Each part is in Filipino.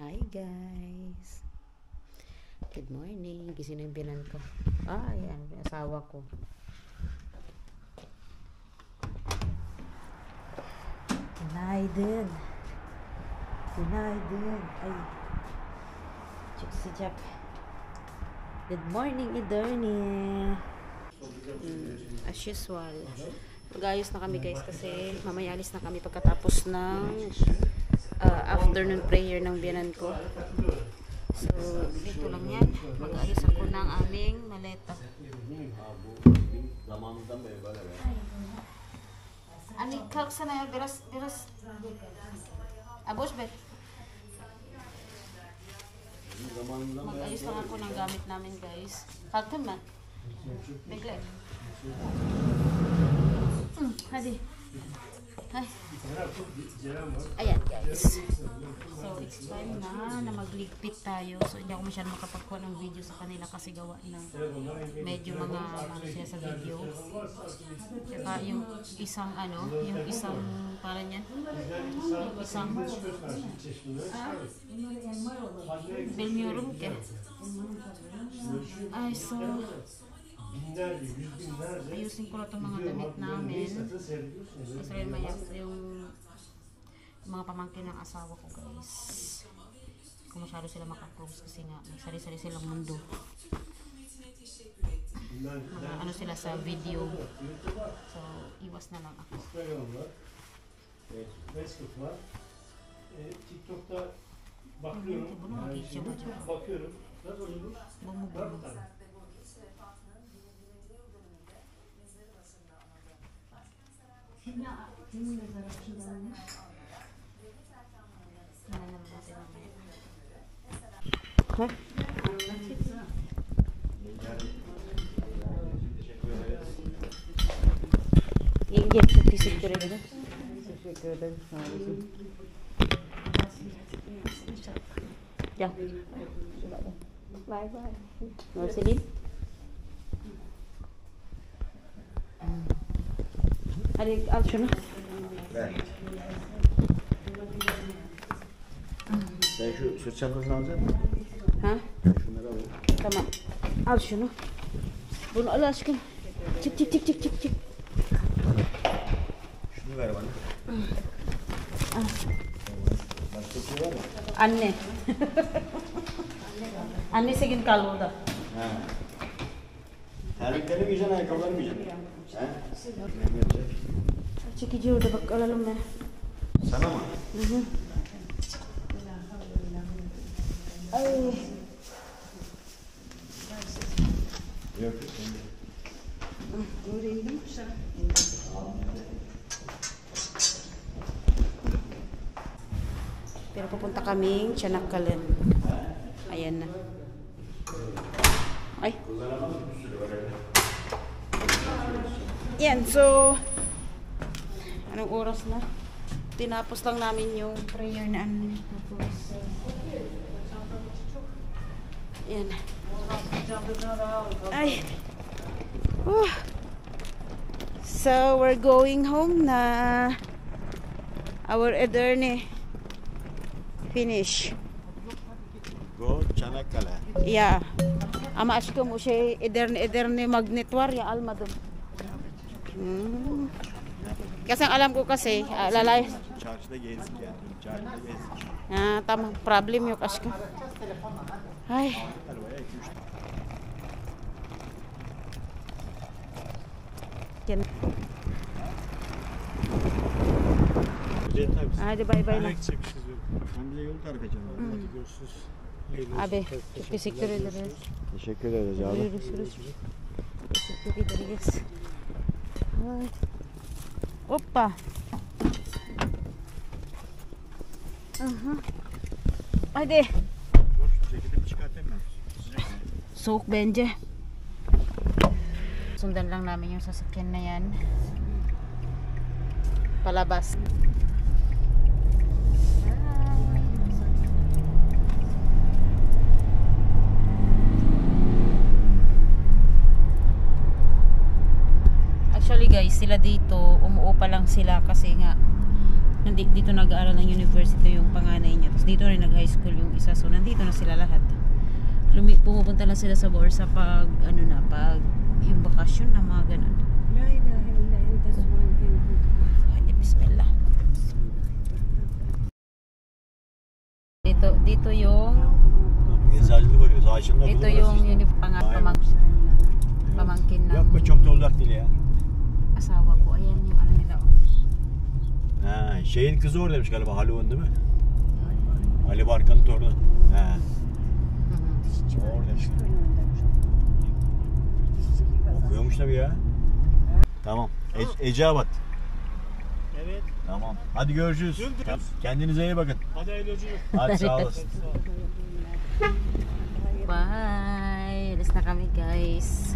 Hi guys. Good morning. Gising na yung binan ko. Ah, yan. Yung asawa ko. Günaydın. Günaydın. Ay. Çok sıcak. Good morning, Idorni. Hmm, as usual. Mag-ayos na kami guys kasi mamaya alis na kami pagkatapos ng uh, afternoon prayer ng biyanan ko. So, dito lang yan. Mag-ayos ako ng aming maleta. Ani, kalksana ya biraz, biraz. Abos, bet. Mag-ayos lang ako ng gamit namin guys. Kalkan man. Bigla. Hmm, hadi. Ay. Ayan guys. So it's time na na magligpit tayo. So hindi ako masyadong makapagkuha ng video sa kanila kasi gawa ng medyo mga ano siya sa video. Tsaka yung isang ano, yung isang para niyan. Yung isang ah, bilmiyorum ki. Ay, so binlerce, yüz binlerce ayusin ko na itong mga damit namin. Kasi rin may yung mga pamangkin ng asawa ko guys. Kung masyado sila makaklose kasi nga may sari-sari silang mundo. Mga ano sila sa video. So, iwas na lang ako. Instagram var, Facebook var. E, TikTok'ta bakıyorum. Bunu mu Yani geçeceğim acaba? bakıyorum. Nasıl olur? Dört tane. Mamaya. Yenge çok teşekkür ederim. Teşekkür ederim. Sağ olasın. Gel. Bay bay. Nurselin. Hadi al şunu. Ver. Sen şu sırt çantasını alacak mısın? Ha? Şunları alayım. Tamam. Al şunu. Bunu al aşkım. Çık çık çık çık çık çık. Şunu ver bana. Başka şey var mı? Anne. Annesi gün kaldı orada. Ha. Terlikleri mi giyeceksin, ayakkabıları mı? Ne yapacak? Çekici orada bak alalım ben. Sana mı? Ay. Yok. sen de. Pero pupunta kaming Chanakalan. Ayan na. Ay. Yan, so anong oras na? Tinapos lang namin yung prayer na ano. Yan. Ay. Whew. So, we're going home na. Our Ederne finish. Go Çanakkale. Ya. Ama aşkım o şey Ederne Ederne magnet var ya almadım. Hmm. Kasi alam ko kasi ah, lalay. Çarşıda gezdik yani. Çarşıda gezdik. Ah, tamam problem yok aşkım. Ay. Arabaya 2-3 Yan. tane. tabii. Hadi bay bay na. Sen bize yol tarif edeceksin. Hadi görüşürüz. Abi çok teşekkür ederiz. Teşekkür ederiz abi. Görüşürüz. Teşekkür ederiz. Ay. Hoppa. Aha. Hadi. Ceketimi ya. Soak bence. Sundan lang namin yung sasakyan na yan. Palabas. guys, sila dito, umuupa lang sila kasi nga nandito dito nag-aaral ng university yung panganay niya. Tapos dito rin nag-high school yung isa. So nandito na sila lahat. Lumi pumupunta lang sila sa borsa pag ano na, pag yung bakasyon na mga ganun. La ilaha illa anta subhanaka bismillah. Dito dito yung dito yung yung pamangkin pamangkin ng asawa ko. Ayan yung ano nila. Ha, şeyin kızı oradaymış galiba Haluk'un değil mi? Ali Barkan'ın torunu. Ha, orada işte. Okuyormuş tabii ya. Tamam. E- Eceabat. Evet. Tamam. Hadi görüşürüz. Kendinize iyi bakın. Hadi hayırlı yolculuk. Hadi sağ olasın. Bye! Alis na kami guys.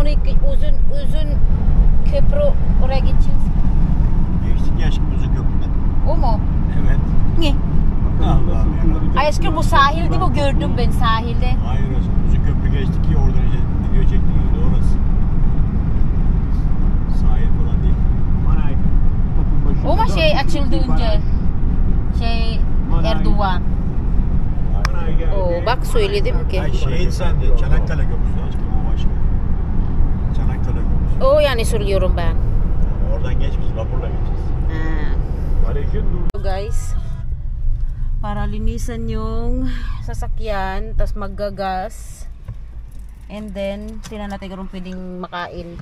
Orayı uzun uzun köprü oraya gideceğiz. O mu? Evet. Ne? Allah'ım aşkım bu sahilde bu gördüm ben sahilde. Hayır orası. Uzun köprü geçtik ki oradan işte video çektiğimizde orası. Sahil falan değil. Manay. O mu şey açıldı önce? Şey Erdoğan. Oo bak söyledim ki. Ay şeyin sen de Çanakkale Köprüsü aşkım o başka. Çanakkale Köprüsü. O yani söylüyorum ben. Oradan geç biz vapurla geçeceğiz. Guys, para linisan yung sasakyan, tapos maggagas. And then, tingnan natin kung pwedeng makain.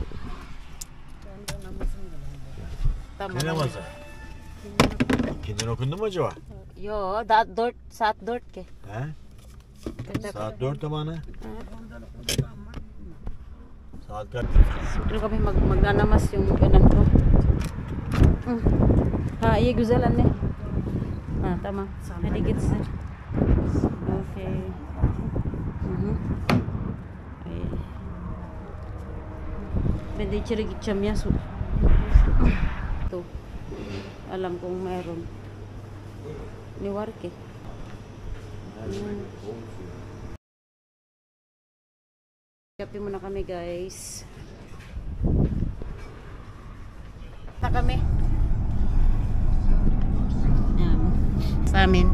Tama. Ne na namazı? yun. İkindin okundu mu acaba? Yo, saat 4, saat 4 ke. He? Saat 4 zamanı. Saat kaç? Dito kami mag magnanamas yung kanan ko. Mm. Ha, iya güzel anne. Ha, tamam. Hadi gitsin. Okay. Mhm. Ay. Ben de içeri gideceğim ya. Su. Ito. Alam kong meron. Ni Warke. Mm. Kape muna kami guys. Na kami. Sa amin.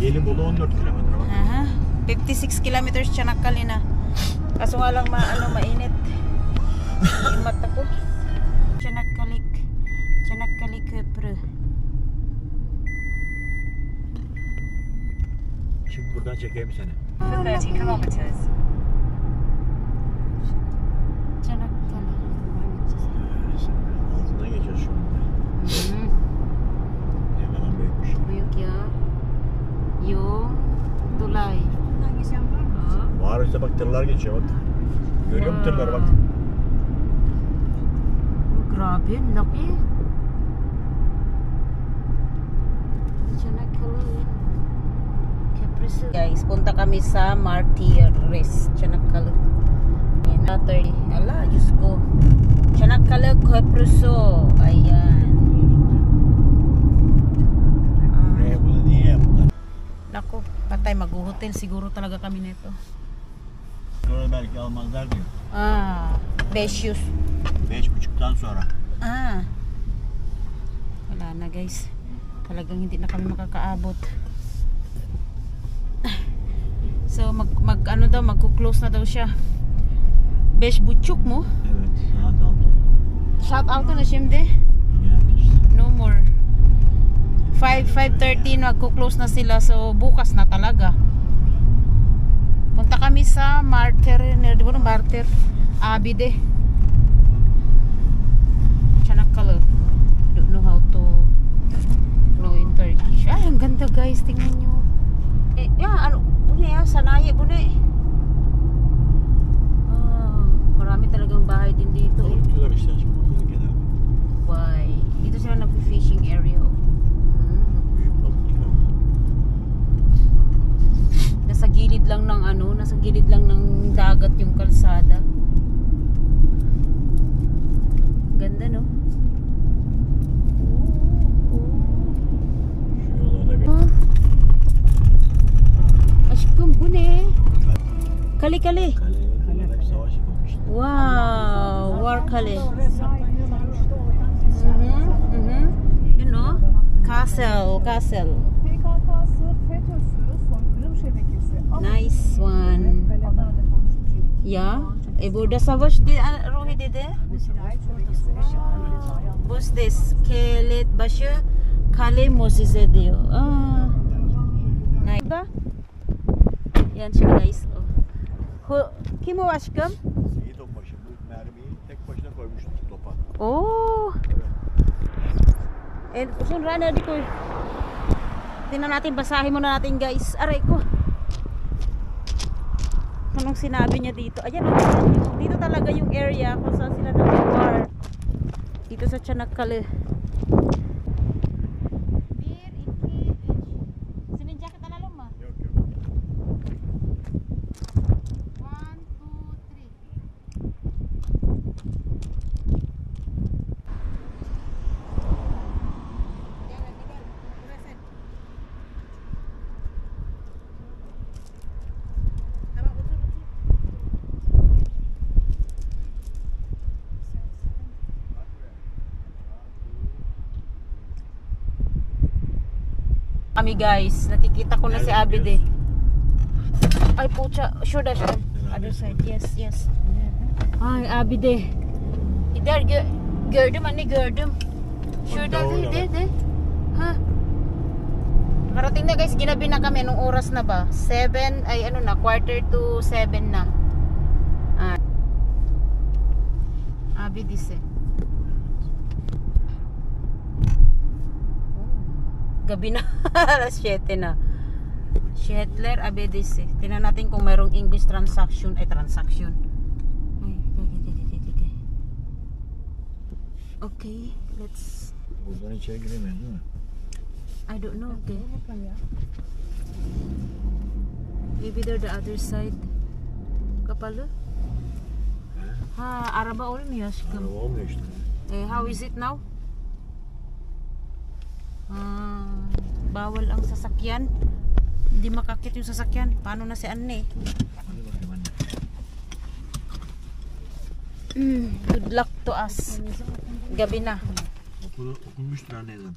Gelin Bolu 14 kilometre bak. Aha. 56 kilometers Çanakkale na. Kaso nga lang ma ano mainit. Yung mata ko. Çanakkale. Çanakkale Köprü. Şimdi buradan çekeyim seni. For 30 kilometers. Çanakkale. Altından geçiyoruz şu anda. Hı. Ne kadar büyükmüş. Büyük ya. Yung tulay. Oo. Var işte bak tırlar geçiyor bak. Görüyor musun tırları bak. Grabe, ang laki. Çanakkale. Köprüsü. Guys, punta kami sa Martires, Çanakkale. Ayan, 30. Ala, Diyos ko. Çanakkale Köprüsü. Ayan. Naku, patay mag-hotel siguro talaga kami nito. Sonra belki almazlar diyor. Ah, 500. Beş buçuktan sonra. Ah. Wala na guys. Talagang hindi na kami makakaabot. So mag, mag ano daw magko-close na daw siya. Beş buçuk mu? Evet saat altı. Shout out na şimdi. Yani işte. No more. 5 5:30 magko-close na sila so bukas na talaga. Punta kami sa Martyr, di ba Martyr? Abide. Çanakkale. I don't know how to know in Turkish. Ay, ang ganda guys, tingnan nyo. Eh, yeah, ano, bune ya, sanaye, bune. Ah, marami talagang bahay din dito eh. Why? Dito sila nag lang ng ano, nasa gilid lang ng dagat yung kalsada. Ganda no? Aşkım bu ne? Kale kale. Wow, war kale. Mhm, mhm. You know? Castle, castle. Nice one. Ya, e burada savaş di ah, Rohi dedi. This? Kelet başı kale Moses diyor. Ah. Nice. Da? Yan siya guys. Kim o aşkım? Seyit Onbaşı bu mermiyi tek başına koymuştu topa. Oh. And sunra na di ko. Tingnan natin, basahin muna natin guys. Aray ko. Anong sinabi niya dito? Ayan, oh, dito talaga yung area kung saan sila nag-war. Dito sa Çanakkale. Bir, iki, üç. Senin jacket alalım mı? Yok yok. One, two, three. Kami guys, nakikita ko na si Abid eh. Ay pucha, sure dash on. Other side, yes, yes. Ay Abid eh. İder gö gördüm anne gördüm. Şurada de, de, de. Ha? Marating na guys, ginabi na kami. Anong oras na ba? 7, ay ano na, quarter to 7 na. Ah. Abid ise. Gabi na. Alas 7 na. Shetler Abedis eh. Tingnan natin kung mayroong English transaction. Ay, transaction. Okay, let's... Buradan içeri giremeyiz değil mi? I don't know. Okay. Maybe they're the other side. Kapalı? Ha, araba olmuyor aşkım. Araba olmuyor işte. Eh, how is it now? Ah, bawal ang sasakyan. Hindi makakit yung sasakyan. Paano na si Anne? Mm, good luck to us. Gabi na. Okulu, okunmuştur anne ezan.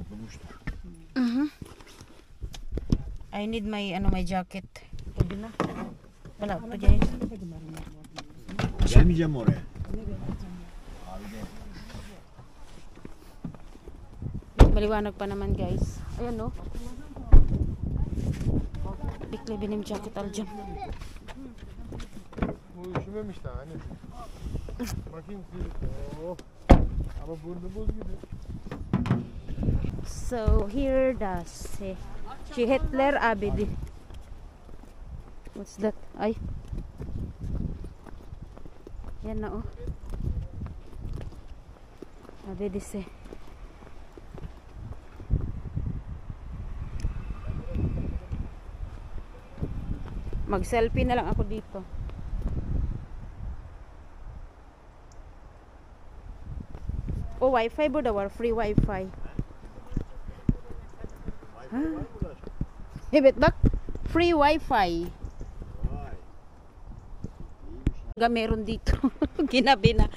Okunmuştur. Mhm. I need my ano my jacket. Pwede na. Wala pa dyan. Gelmeyeceğim oraya? Maliwanag pa naman guys. Ayan no. Bikli benim jacket alacağım. Bu üşümemiş daha hani. Bakayım siz. Oh. Ama burnu buz gibi. So here si, si Hitler Abedi. What's that? Ay. Yan na oh. Abedi si. Mag-selfie na lang ako dito. Oh, wifi ba daw? Free wifi. Ha? Hibit bak? Free wifi. Ga meron dito. Ginabi na.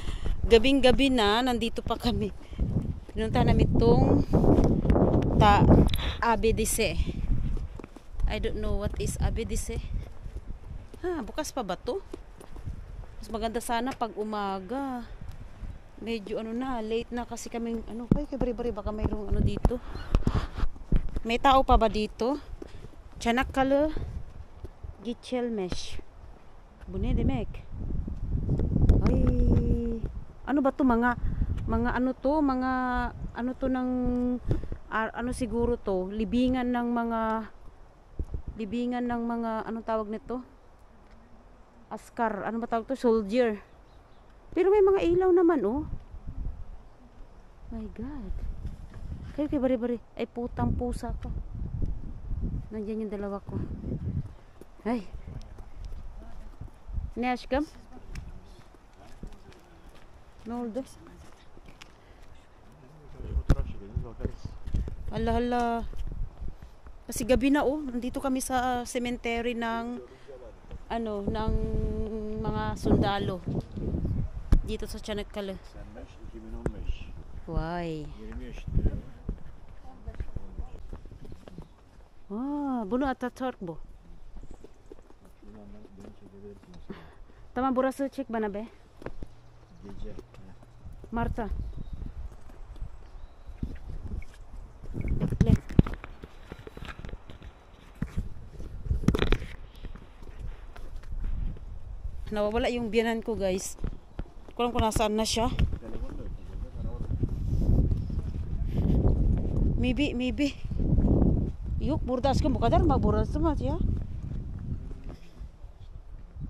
Gabing gabi na, nandito pa kami. Pinunta namin itong ta Abedise. I don't know what is Abedise. Ha, bukas pa ba to? Mas maganda sana pag umaga. Medyo ano na, late na kasi kaming ano, kay bari-bari baka mayroong ano dito. May tao pa ba dito? Çanakkale Geçilmiş. Bu ne demek? Ay, ano ba to mga mga ano to, mga ano to ng ano siguro to, libingan ng mga libingan ng mga anong tawag nito? Askar, ano ba tawag to? Soldier. Pero may mga ilaw naman oh. My God. Kayo kay bari-bari. Ay putang pusa ka. Nandiyan yung dalawa ko. Ay. Ne aşkım? Ne oldu? Hala hala. Kasi gabi na oh, nandito kami sa cemetery ng ano, ng mga sundalo. Dito sa Çanakkale. Sen 2015. Vay. 20 yaşındayım. Ah, bunu Atatürk bu. Tamam burası çek bana be. Gece. Marta. Nawawala yung biyanan ko guys. Kulang ko nasaan na siya. Da. Maybe, maybe. Yok burada aşkım bu kadar mı? Burası ya?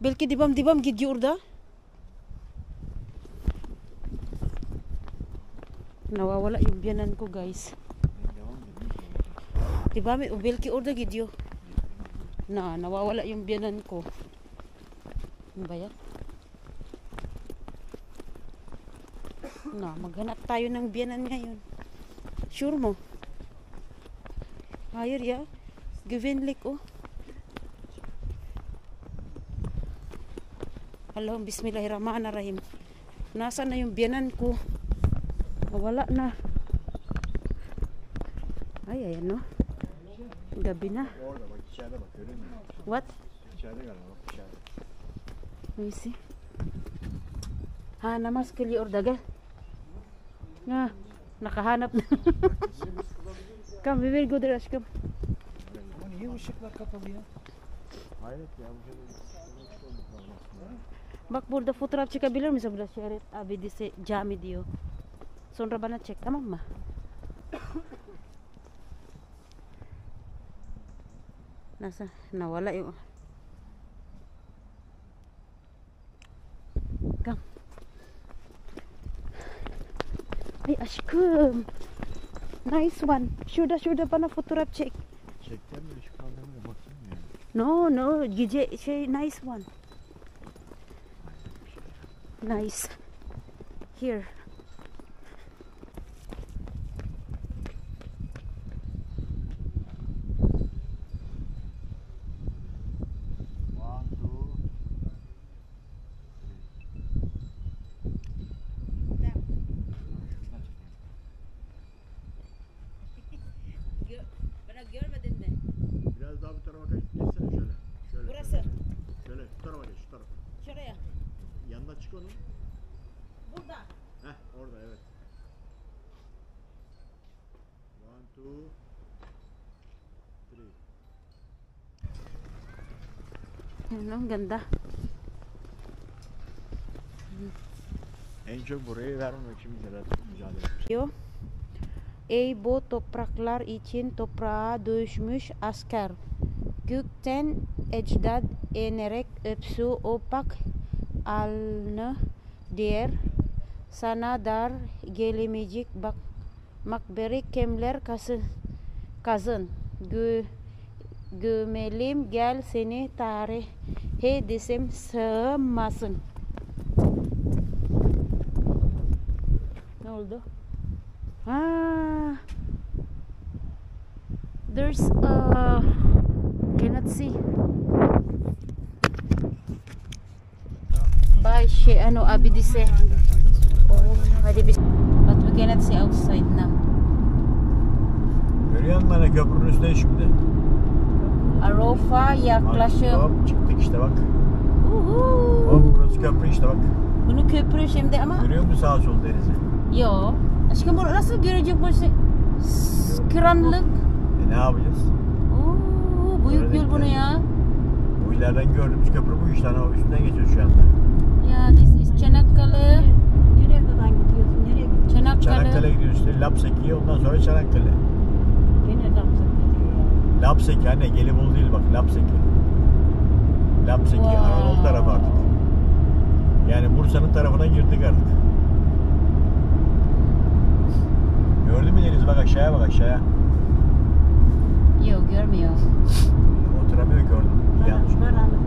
Belki dibam dibam gidiyor orada. Nawawala yung biyanan ko guys. Ben devam edeyim. Diba may o belki orada gidiyor. Na, nawawala yung biyanan ko. Ano ba yan? Na, maghanap tayo ng biyanan ngayon. Sure mo? Hayır ya. Güvenlik oh. Allahum bismillahirrahmanirrahim. Nasaan na yung biyanan ko? Wala na. Ay, ayan no. Gabi na. What? İçeride galiba me see. Ha, namaz kılıyor da gel. Ha, nakahanap na. Come, we will go there aşkım. Ama niye ışıklar kapalı ya? Hayret ya bu. Bak burada fotoğraf çekebilir misin? Burada şehret abidisi cami diyor. Sonra bana çek tamam mı? Nasa? Nawala yung... aşkım. Nice one. Şurada şurada bana fotoğraf çek. Çekten mi ışık kaldırmaya bakayım ya. No no gece şey nice one. Nice. Here. One, two. Bana görmedin mi? Biraz daha bu tarafa kaç. Geçsene şöyle. Şöyle. Burası. Şöyle şu tarafa geç şu tarafa. Şuraya. Yanına çık onun. Burada. Heh orada evet. One, two, three. Ang ganda. En çok burayı vermemek için mücadele, etmiş. Yo. Ey bu topraklar için toprağa düşmüş asker. Gökten ecdad inerek öpsü opak alnı der. Sana dar gelemeyecek bak makberi kemler kasın kazın. Gö, gömelim gel seni tarihe desem sığmasın. Ne oldu? Ah, there's a cannot see. By şey ano abidise. Oh, hadi bis. But we cannot see outside now. Hani köprünün üstüne şimdi? Arofa Bak, yaklaşım. Hop çıktık işte bak. Uhu. Hop burası köprü işte bak. Bunu köprü şimdi ama Görüyor musun sağ sol denizi? yo. Aşkım bu nasıl görecek bu şey? Karanlık. E ne yapacağız? Oo, büyük yol bunu ya. Bu ileriden gördüğümüz köprü bu işte. Hani o üstünden geçiyoruz şu anda. Ya this is Çanakkale. Nereye kadar gidiyorsun? Nereye gidiyorsun? Çanakkale. Çanakkale gidiyoruz işte. Lapseki ondan sonra Çanakkale. Lapseki anne Gelibolu değil bak Lapseki. Lapseki wow. Anadolu tarafı artık. Yani Bursa'nın tarafına girdik artık. Gördün mü deniz bak aşağıya bak aşağıya. Yok görmüyor. Oturamıyor gördüm. Yanlış. Ben anladım.